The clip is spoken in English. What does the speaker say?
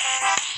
Música